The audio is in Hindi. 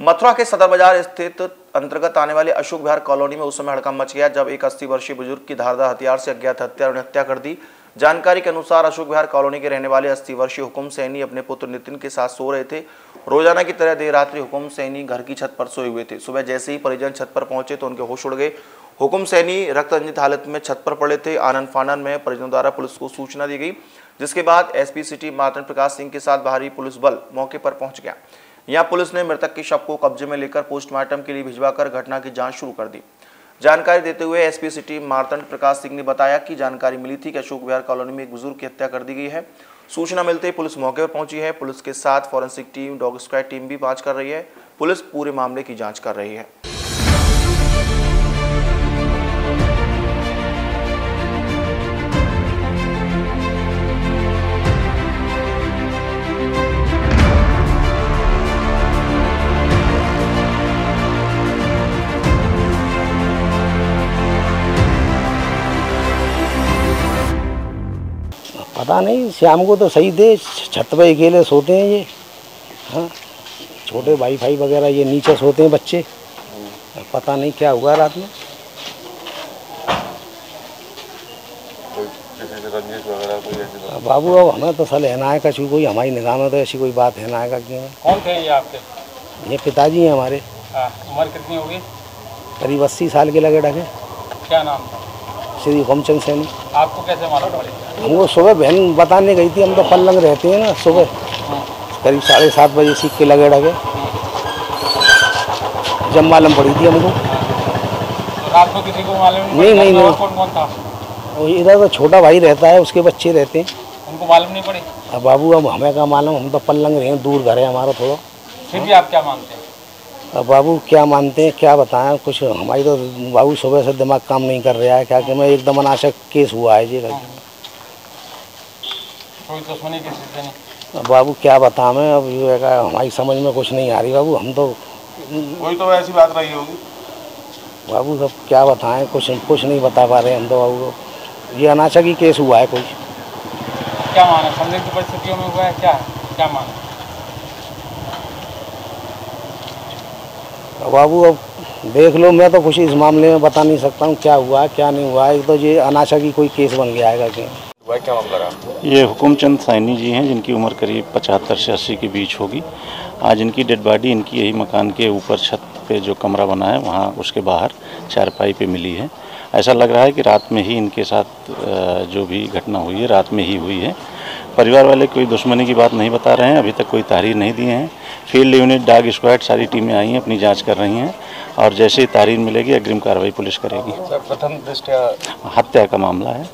मथुरा के सदर बाज़ार स्थित अंतर्गत आने वाले अशोक विहार कॉलोनी में उस समय हड़कंप मच गया, जब एक 80 वर्षीय बुज़ुर्ग की धारदार हथियार से अज्ञात हत्या ने हत्या कर दी। जानकारी के अनुसार अशोक विहार कॉलोनी के रहने वाले अस्सी वर्षीय हुकुम सैनी अपने पुत्र नितिन के साथ सो रहे थे। रोज़ाना की तरह देर रात्रि हुकुम सैनी घर की छत पर सोए हुए थे। सुबह जैसे ही परिजन छत पर पहुँचे तो उनके होश उड़ गए। हुकुम सैनी रक्त रंजित हालत में छत पर पड़े थे। आनंद फानन में परिजनों द्वारा पुलिस को सूचना दी गई, जिसके बाद एसपी सिटी मातन प्रकाश सिंह के साथ बाहरी पुलिस बल मौके पर पहुँच गया। यहाँ पुलिस ने मृतक के शव को कब्जे में लेकर पोस्टमार्टम के लिए भिजवाकर घटना की जाँच शुरू कर दी। जानकारी देते हुए एसपी सिटी मारतंड प्रकाश सिंह ने बताया कि जानकारी मिली थी कि अशोक विहार कॉलोनी में एक बुज़ुर्ग की हत्या कर दी गई है। सूचना मिलते ही पुलिस मौके पर पहुँची है। पुलिस के साथ forensic team, dog squad team भी जाँच कर रही है। पुलिस पूरे मामले की जाँच कर रही है। पता नहीं शाम को तो सही थे छत पे अकेले सोते हैं ये। हाँ छोटे भाई भाई वगैरह ये नीचे सोते हैं बच्चे। पता नहीं क्या हुआ रात में। बाबू अब हमें तो सल है ना है कछु कोई हमारी निगाह में तो ऐसी कोई बात है ना है? कि कौन थे ये आपके? ये पिताजी हैं हमारे। उम्र कितनी होगी? करीब अस्सी साल के लगे ढके क्या नाम था? श्री हुकमचंद सैनी। आपको कैसे मालूम? पड़ी हमको सुबह बहन बताने गई थी हम तो पल्लंग रहते हैं ना सुबह। करीब साढ़े सात बजे सीख के लगे ढके जब मालूम पड़ी थी हमको। रात को किसी को मालूम नहीं, नहीं, नहीं। कौन कौन था? इधर तो छोटा भाई रहता है उसके बच्चे रहते हैं। उनको मालूम नहीं पड़े? अब बाबू अब हमें क्या मालूम? हम तो पल्लंग रहे हैं दूर घर है हमारा थोड़ा। फिर भी आप क्या मानते हैं? अब बाबू क्या मानते हैं क्या बताएँ कुछ हमारी तो बाबू सुबह से दिमाग काम नहीं कर रहा है क्या कि मैं एकदम अनाशक केस हुआ है जी नहीं। अब बाबू क्या बताएँ मैं अब ये है हमारी समझ में कुछ नहीं आ रही बाबू हम तो कोई तो ऐसी बात रही होगी। बाबू सब क्या बताएँ कुछ कुछ नहीं बता पा रहे हम तो बाबू। ये अनाशक ही केस हुआ है कोई। क्या माना संदिग्ध परिस्थितियों में हुआ है क्या क्या माना? बाबू अब देख लो मैं तो कुछ इस मामले में बता नहीं सकता हूँ क्या हुआ है क्या नहीं हुआ। एक तो ये अनाशा की कोई केस बन गया है कि? ये हुकुमचंद सैनी जी हैं जिनकी उम्र करीब पचहत्तर से अस्सी के बीच होगी। आज इनकी डेड बॉडी इनकी यही मकान के ऊपर छत पे जो कमरा बना है वहाँ उसके बाहर चारपाई पे मिली है। ऐसा लग रहा है कि रात में ही इनके साथ जो भी घटना हुई है रात में ही हुई है। परिवार वाले कोई दुश्मनी की बात नहीं बता रहे हैं अभी तक कोई तहरीर नहीं दिए हैं। फ़ील्ड यूनिट डाग स्क्वाड सारी टीमें आई हैं अपनी जाँच कर रही हैं और जैसे ही तहरीर मिलेगी अग्रिम कार्रवाई पुलिस करेगी। प्रथम दृष्टि हत्या का मामला है।